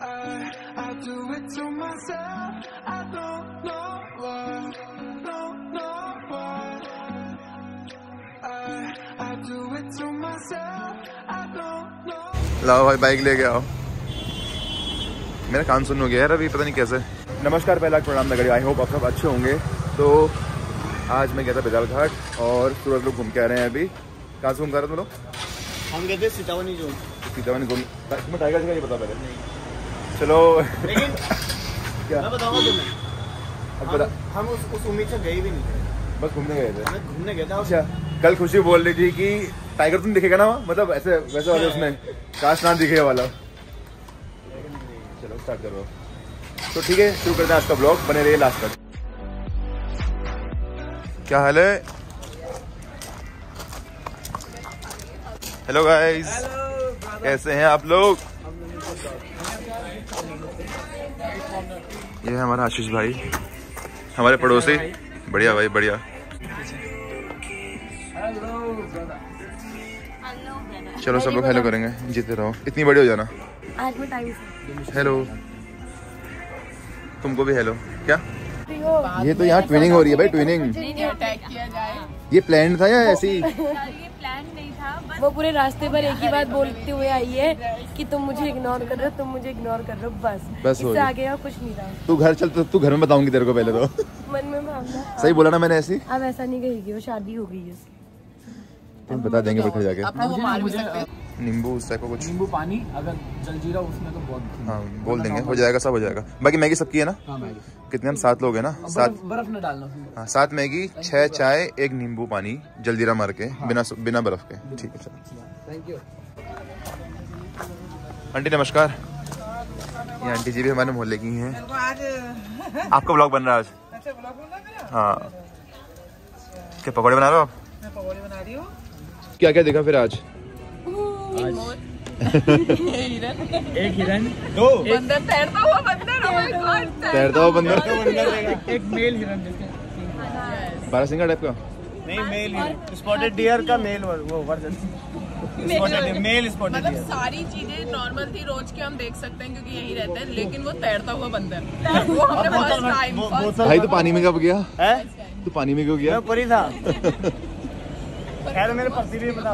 I, I do it to myself. I don't know why, don't know why. I, I do it to myself. I don't know. लाओ भाई bike ले गया मेरा कान सुन हो गया यार अभी पता नहीं कैसे। नमस्कार पहला प्रणाम नगरी। आई होप आप सब अच्छे होंगे। तो आज मैं गया था बेदाल घाट और सूरज लोग घूम के आ रहे हैं अभी। कहाँ से घूम कर रहे हो तुम लोग? हम गए थे सीतावनी जोन सीतावन घूम तुम्हें टाइगर जगह ये पता पहले? चलो। लेकिन क्या? मैं बताऊँगा तुम्हें। अब बता। हम, हम उस, उस उम्मीद से गए भी नहीं थे। बस घूमने गए थे। घूमने गए थे। अच्छा कल खुशी बोल रही थी कि टाइगर तुम दिखेगा ना वहाँ? मतलब ऐसे वैसे वाले उसमें। काश ना दिखे वाला। चलो स्टार्ट करो। तो ठीक है शुरू करते हैं आज का ब्लॉग बने रहिए लास्ट तक। क्या हाल है? हेलो गाइस कैसे हैं आप लोग? ये है हमारा आशीष भाई। हमारे पड़ोसी। बढ़िया भाई, बढ़िया। चलो सब लोग हेलो करेंगे, जीते रहो। इतनी बड़ी हो जाना। हेलो तुमको भी हेलो क्या? ये तो यहाँ ट्विनिंग हो रही है भाई ट्विनिंग ये प्लान था या ऐसी वो पूरे रास्ते पर एक ही बात बोलते हुए आई है कि तुम मुझे इग्नोर कर रहे हो तुम मुझे इग्नोर कर रहे हो बस। बस हो इससे। आगे और कुछ नहीं रहा। तू घर चल तो तू घर में बताऊँगी तेरे को पहले तो। मन में भावना। सही बोला ना मैंने ऐसी? अब ऐसा नहीं कहेगी वो शादी हो गई है। उसकी तुम बता देंगे बैठे घर जाके नींबू उस टाइप का कुछ। नींबू पानी अगर जलजीरा उसमें तो बहुत हाँ बोल देंगे हो जाएगा सब हो जाएगा। बाकी मैगी सबकी है ना? हाँ मैगी। कितने हम सात लोग हैं ना? सात बर्फ़, न डालना हाँ सात मैगी छह चाय एक नींबू पानी जल्दीरा मार के बिना बिना बर्फ़ के। ठीक है चलो। थैंक यू आंटी नमस्कार। ये आंटी जी भी हमारे मोहल्ले की हैं। आपका ब्लॉग बन रहा है आज? हाँ क्या पकौड़े बना रहे हो आप? मैं पकौड़े बना रही हूँ। क्या क्या देखा फिर आज? एक हिरन। दो। तैरता हुआ बंदर एक मेल हिरन बारह सिंगा टाइप का? नहीं मेल स्पॉटेड डियर का मेल वो वर्जन मेल स्पॉटेड मतलब डियर सारी चीज़ें नॉर्मल थी रोज के हम देख सकते हैं क्योंकि यही रहते हैं लेकिन वो तैरता हुआ बंदर वो हमने फ़र्स्ट टाइम भाई तू पानी में कब गया? है? तू पानी में क्यों गया? मैं ऊपर था। खैर मेरे पति भी बता।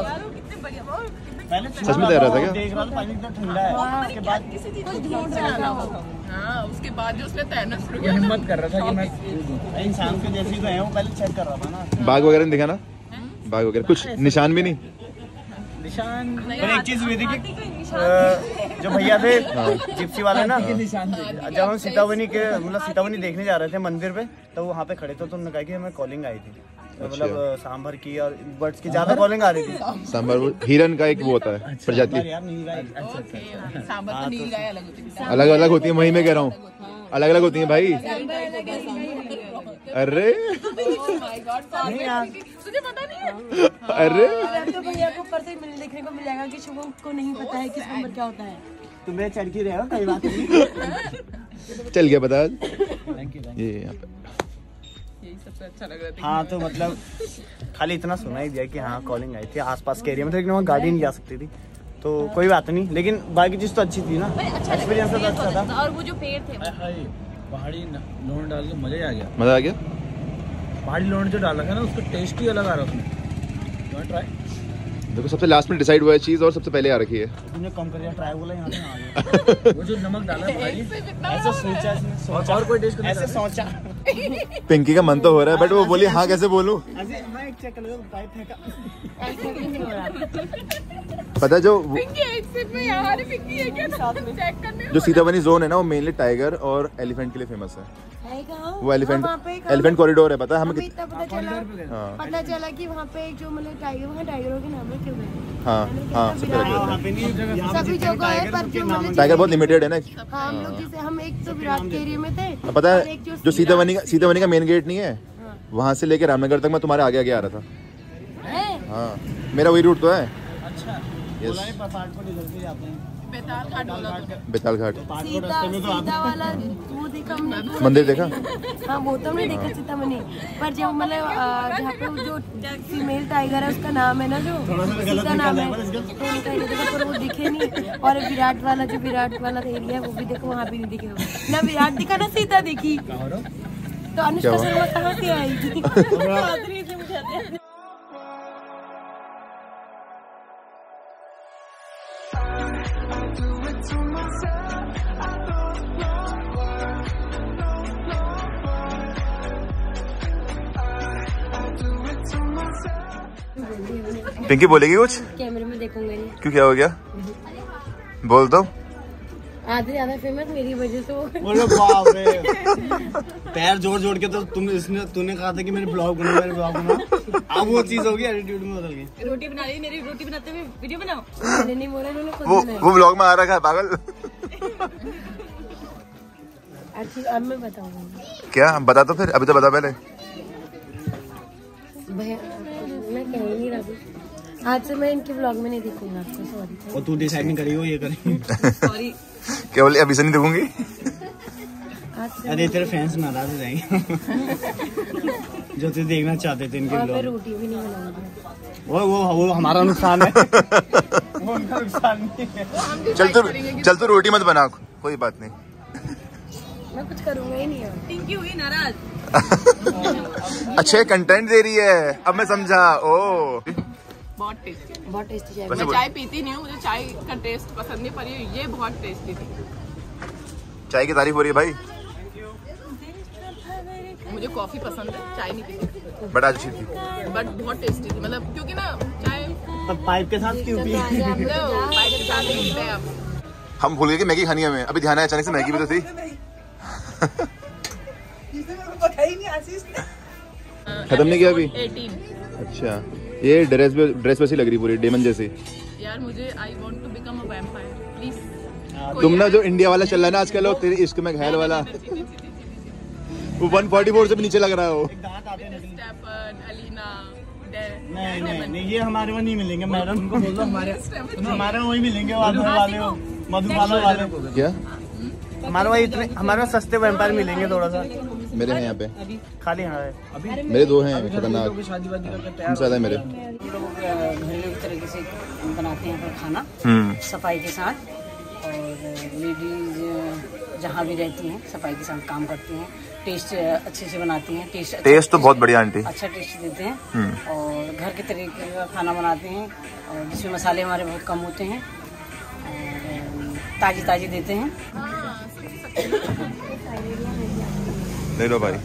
सच में तैर रहा था क्या? देख रहा था पानी कितना ठंडा है। उसके बाद किसी चीज़ को ढूंढ से आना हो हाँ उसके बाद जो उसने तैरना शुरू किया हिम्मत कर रहा था कि मैं इंसान के जैसे तो है वो पहले चेक कर रहा था ना। बाघ वगैरह दिखा ना? बाघ वगैरह कुछ निशान भी नहीं? निशान पर एक चीज़ हुई थी कि जो भैया थे जिप्सी वाले ना जब हम सीतावनी के मतलब सीतावनी देखने जा रहे थे मंदिर पे तो वहाँ पे खड़े थे तो उन्होंने कहा कि हमें कॉलिंग आई थी। मतलब सांभर की और बर्ड्स की ज़्यादा कॉलिंग आ रही थी। सांबर वो हिरन का एक वो होता है प्रजाति। तो नील गाय अलग अलग होती है वही मैं कह रहा हूँ। अलग अलग होती है भाई। अरे माय गॉड नहीं यार। तुझे पता नहीं है? अरे। तो भैया को ऊपर से मिल देखने को मिल जाएगा कि शुभम को नहीं पता है किस नंबर क्या होता है। तुम मेरे चढ़ की रहे हो कई बात नहीं। चल गया बता। थैंक यू ये यहाँ पे। सबसे अच्छा लग रहा था हाँ तो मतलब खाली इतना सुना ही दिया कि हाँ कॉलिंग आई थी आसपास के एरिया में। तो लेकिन वहाँ गाड़ी नहीं जा सकती थी। तो कोई बात नहीं लेकिन बाकी चीज़ तो अच्छी थी ना। एक्सपीरियंस तो अच्छा था। और वो जो पेड़ थे पहाड़ी लोन डाल के मज़ा ही आ गया। मज़ा आ गया? पहाड़ी लोन जो डाला था ना उसका टेस्ट ही अलग आ रहा है उसमें। ट्राई देखो सबसे लास्ट में डिसाइड हुआ है चीज़ और सबसे पहले आ रखी है। तुमने कम कर दिया ट्राई बोला यहाँ से आ गया। वो जो नमक डाला पहाड़ी ऐसे सोचा इसने सोचा और कोई टेस्ट करना ऐसे सोचा। पिंकी का मन तो हो रहा है बट वो बोली हाँ कैसे बोलूँ? मैं एक चेक कर लेता पाइप फेंका ऐसा भी नहीं हो रहा। पता जो पिंकी एक सिर्फ़ में यहाँ पिंकी है क्या चेक करने जो सीताबनी जोन है ना वो मेनली टाइगर और एलिफेंट के लिए फ़ेमस है है। वो एलिफेंट पे कहाँ- एलिफेंट कॉरिडोर है पता है हमें हमें कित- इतना पता चला हाँ। पता चला कि वहाँ पे जो मतलब टाइगर वहाँ टाइगरों के नाम है। क्यों गए हाँ हाँ। सभी जगह है टाइगर पर नाम मतलब टाइगर बहुत लिमिटेड है ना? हाँ हम लोग जैसे हम एक तो विराट के एरिया में थे पता है जो सीताबनी का सीताबनी का मेन गेट नहीं है? वहाँ से लेके रामनगर तक मैं तुम्हारे आगे आगे आ रहा था। हाँ? मेरा वही रूट तो है। अच्छा। बेताल घाट तो। बेताल घाट। सीता सीता वाला वो देखा हमने। मंदिर देखा? हाँ वो तो हमने देखा सीता मैंने पर जब मतलब जहाँ पे जो फीमेल टाइगर है उसका नाम है ना जो सीता नाम है। तो पर वो दिखे नहीं। और विराट वाला जो विराट वाला एरिया है वो भी देखो वहाँ भी नहीं दिखे ना विराट दिखा ना सीता दिखी। तो अनुष्का? शर्मा कहाँ से आई? पिंकी बोलेगी कुछ? कैमरे में देखूँगा नहीं। क्यों क्या हो गया? बोल दो। आधे ज़्यादा फ़ेमस मेरी वजह से वो बोलो बाप रे। पैर जोड़ जोड़ के तो तुम इसने तूने कहा था कि मेरे ब्लॉग बना मेरे ब्लॉग बना अब वो चीज़ होगी एटीट्यूड में बदल गई। रोटी बना रही मेरी रोटी बनाते हुए वीडियो बनाओ। मैंने नहीं बोला उन्होंने वो वो ब्लॉग में आ रखा है पागल। अच्छा अब मैं बताऊँगा। क्या? बता तो फिर अभी तो बता पहले। भैया मैं कह नहीं रहा आज से मैं इनके ब्लॉग में नहीं देखूँगा आपको सॉरी और तू डिसाइड नहीं करी हो ये करी? सॉरी क्या बोले अभी से नहीं देखूँगी? अरे तेरे फैंस नाराज़ हो जाएँगे। जो तू देखना चाहते थे इनके ब्लॉग रोटी भी नहीं बनाऊँगी। वो वो वो हमारा नुकसान है। वो उनका नुकसान नहीं है। चल तू चल तू रोटी मत बना कोई बात नहीं। मैं कुछ करूँगा ही नहीं और हुई नाराज़। अच्छे कंटेंट दे रही है अब मैं समझा ओ। बहुत टेस्टी बहुत टेस्टी चाय। मैं चाय पीती नहीं हूँ मुझे चाय का टेस्ट पसंद नहीं पर ये बहुत टेस्टी थी। चाय की तारीफ़ हो रही है भाई? मुझे कॉफ़ी पसंद है चाय नहीं पीती। बट अच्छी थी। बट बहुत टेस्टी थी मतलब क्योंकि ना चाय तब पाइप के साथ क्यों पी? पाइप के साथ पीते हैं हम भूल गए कि मैगी खानी है हमें। अभी ध्यान है अचानक से मैगी भी तो थी। खत्म नहीं किया अभी? 18 अच्छा। ये ड्रेस भी ड्रेस वैसी लग रही पूरी डेमन जैसी। यार मुझे I want to become a vampire please तुम ना जो इंडिया वाला चल रहा है ना आजकल वो तेरी इश्क में घायल वाला। वो 144 से भी नीचे लग रहा है वो। नहीं नहीं नहीं ये हमारे वहाँ नहीं मिलेंगे मैडम। उनको बोल दो हमारे हमारे वहाँ मिलेंगे वाले वाले। मधुबाला वाले क्या? हमारे वहाँ इतने हमारे वहाँ सस्ते वेम्पायर मिलेंगे थोड़ा सा। मेरे हैं यहाँ पे। खाली हाँ है मेरे दो हैं खतरनाक। ज़्यादा है। मेरे। तरीके से बनाते हैं खाना हम्म। सफ़ाई के साथ। और लेडीज़ जहाँ भी रहती हैं सफ़ाई के साथ काम करती हैं। टेस्ट अच्छे से बनाती हैं। टेस्ट अच्छा- टेस्ट तो बहुत बढ़िया आंटी। अच्छा टेस्ट देते हैं। हम्म। और घर के तरीके का खाना बनाते हैं। और जिसमें मसाले हमारे बहुत कम होते हैं। और ताज़ी ताज़ी देते हैं। ले लो भाई।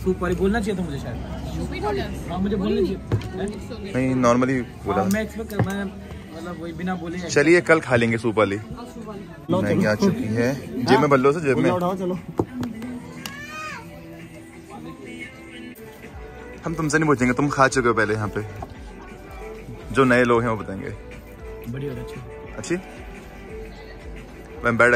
सूप वाली बोलना चाहिए था मुझे शायद। हाँ मुझे बोलना चाहिए। नहीं नॉर्मली बोला। मैं एक्सपेक्ट मैं मतलब चलिए कल खा लेंगे सूप वाली। मैगी आ चुकी है। जेब में बल्लो से जेब में। चलो। हम तुमसे नहीं पूछेंगे तुम खा चुके हो पहले यहाँ पे। जो नए लोग हैं वो बताएँगे। बढ़िया अच्छी? अच्छी वैम्पायर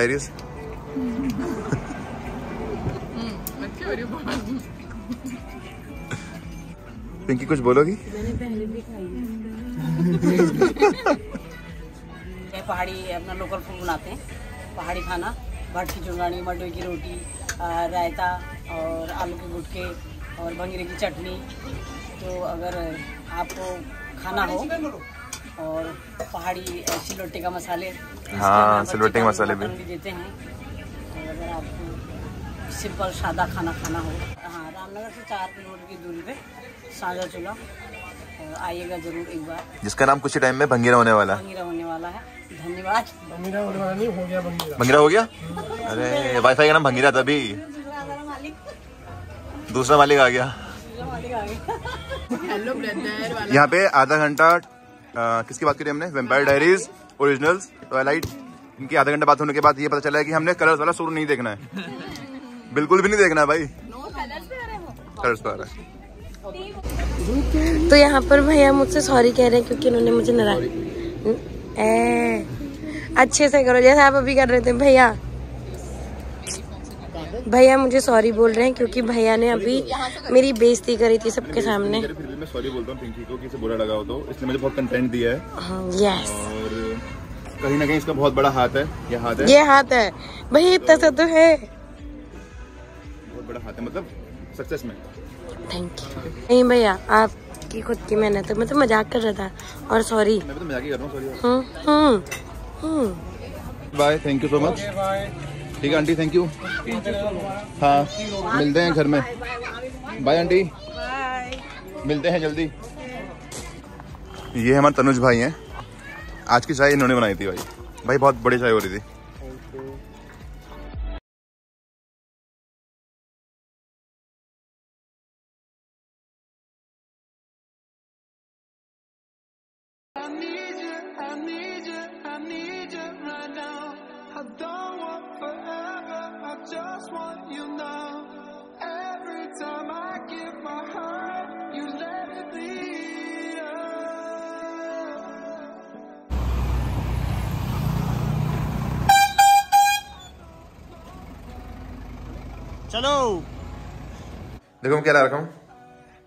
पिंकी कुछ बोलोगी? मैंने पहले भी खाई पहाड़ी अपना लोकल फ़ूड बनाते हैं। पहाड़ी खाना भट की चुंगानी मडवे की रोटी रायता और आलू के गुटके और भंगीरे की चटनी। तो अगर आपको खाना हो और पहाड़ी सिलवट्टे का मसाले हाँ, सिलोटे के मसाले भी। देते हैं। और अगर आपको सिंपल सादा खाना खाना हाँ रामनगर से चार किलोमीटर की दूरी पे साझा चूल्हा आइएगा ज़रूर एक बार। जिसका नाम कुछ ही टाइम में भंगीरा होने वाला भंगीरा होने वाला है। धन्यवाद। भंगीरा हो गया भंगीरा। हो गया? अरे वाईफाई का नाम भंगीरा था अभी। दूसरा मालिक आ गया। हेलो यहाँ पे आधा घंटा किसकी बात करी हमने? वेम्पायर डायरीज ओरिजिनल्स ट्वाइलाइट इनकी आधा घंटा बात होने के बाद ये पता चला है कि हमने कलर्स वाला शुरू नहीं देखना है। बिल्कुल भी नहीं देखना है भाई। कलर्स पे आ रहा है। तो यहाँ पर भैया मुझसे सॉरी कह रहे हैं क्योंकि इन्होंने मुझे नाराज़ अच्छे से करो जैसे आप अभी कर रहे थे भैया। भैया मुझे सॉरी बोल रहे हैं क्योंकि भैया ने अभी मेरी बेइज्जती करी थी सबके सामने। फिर भी मैं सॉरी बोलता हूँ पिंकी को कि इसे बुरा लगा हो तो। इसलिए मुझे बहुत कंटेंट दिया है। हाँ यस और कहीं ना कहीं इसका बहुत बड़ा हाथ है ये हाथ है। ये हाथ है। भाई इतना सा तो है। बहुत बड़ा हाथ है मतलब सक्सेस में। थैंक यू नहीं भैया आपकी खुद की मेहनत है। मैं तो मज़ाक कर रहा था। और सॉरी मैं तो मज़ाक ही कर रहा हूँ sorry hmm hmm hmm. Bye thank you so much ठीक है आंटी थैंक यू हाँ मिलते हैं घर में। Bye aunty. मिलते हैं जल्दी। ये हमारे तनुज भाई हैं। आज की चाय इन्होंने बनाई थी भाई। भाई बहुत बड़ी चाय हो रही थी। I don't want forever, I just want you now. Every time I give my heart, you let it bleed out. चलो देखो मैं क्या ला रखा हूँ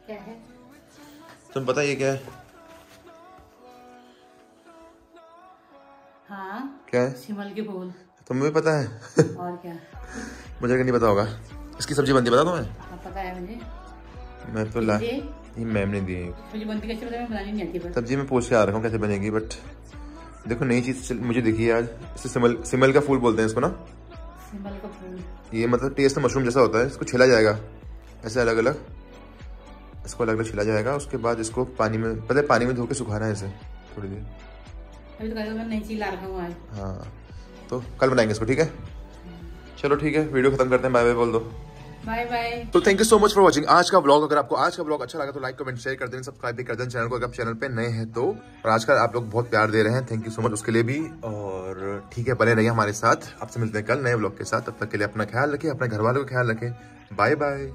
क्या है तुम पता ये क्या है क्या है? शिमल के फूल। तुम्हें भी पता है? और क्या? मुझे नहीं पता होगा। इसकी सब्ज़ी बनती बता तुम्हें? पता है मुझे। मैं तो ला ये मैम ने दी है। मुझे बनती कैसे पता मैं बनानी नहीं आती सब्ज़ी में पूछ के आ रखा हूँ कैसे बनेगी बट देखो नई चीज़ मुझे दिखी है आज। इसे सिमल सिमल का फूल बोलते हैं इसको ना। शिमल का फूल। ये मतलब टेस्ट मशरूम जैसा होता है इसको छिला जाएगा। ऐसे अलग अलग इसको अलग अलग छिला जाएगा उसके बाद इसको पानी में पहले पानी में धो के सुखाना है इसे थोड़ी देर। अभी तो कहते मैं नई चीज़ ला रखा हूँ आज। हाँ तो कल बनाएँगे इसको ठीक है? चलो ठीक है वीडियो खत्म करते हैं बाय बाय बोल दो। बाय बाय तो thank you so much for watching आज का ब्लॉग अगर आपको आज का ब्लॉग अच्छा लगा तो लाइक कमेंट शेयर कर देना सब्सक्राइब भी कर देना चैनल को अगर आप चैनल पे नए हैं तो। और आज का आप लोग बहुत प्यार दे रहे हैं थैंक यू सो मच उसके लिए भी। और ठीक है बने रहिए हमारे साथ। आपसे मिलते हैं कल नए ब्लॉग के साथ। तब तक के लिए अपना ख्याल रखें अपने घर वालों का ख्याल रखें। Bye bye